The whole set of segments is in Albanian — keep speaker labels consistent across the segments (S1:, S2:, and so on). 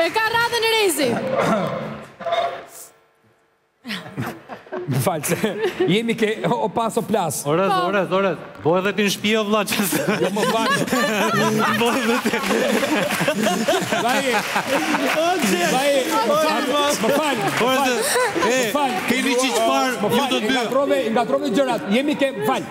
S1: E ka radhën Orezi.
S2: Më fal se jemi ke opa oplas.
S3: Orez,
S1: po.
S3: orez, orez. Po edhe ti në shpi o vla që se.
S2: Jo më fal.
S3: Po edhe ti.
S2: Vaje. Vaje. Më
S3: fal.
S2: Më fal.
S3: Orez,
S2: e,
S3: kemi që që po
S2: parë, ju të dy. Nga
S1: trove,
S2: nga trove
S1: gjërat. Jemi ke, fal.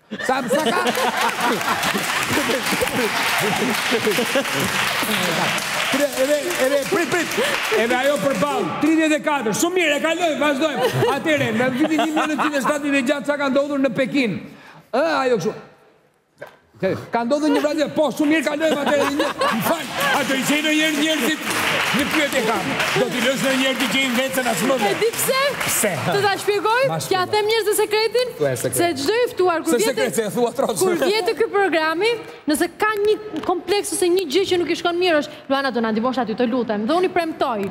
S1: Sa
S2: ka? Sa ka? Edhe, prit, prit, edhe ajo përballë, 34, shumë mirë, e kalojmë, vazhdojmë. Atëherë, në vitin 1976, ça ka ndodhur në Pekin, ajo kështu, ka ndodhur një vrasje, po, shumë mirë, kalojmë, atëherë, një, më fal. A do i gjejnë njëherë njerëzit Një pyetje kam Do t'i lësh njëherë t'i gjejnë vetë se na çmende
S1: E di pse
S2: Pse
S1: Të ta shpjegoj
S2: T'ja
S1: them njerëzve dhe sekretin Se çdo i ftuar Kur
S2: vjen Se e thua troç
S1: Kur vjen te ky programi Nëse ka një kompleks ose një gjë që nuk i shkon mirë thotë Luana do më ndihmosh aty të lutem Dhe unë i premtoj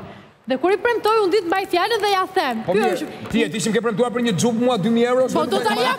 S1: Dhe kur i premtoj unë di ta mbaj fjalën dhe ja them
S2: Po mirë Ti e di që më ke premtuar për një gjobë mua 2000 euro
S1: Po do ta jap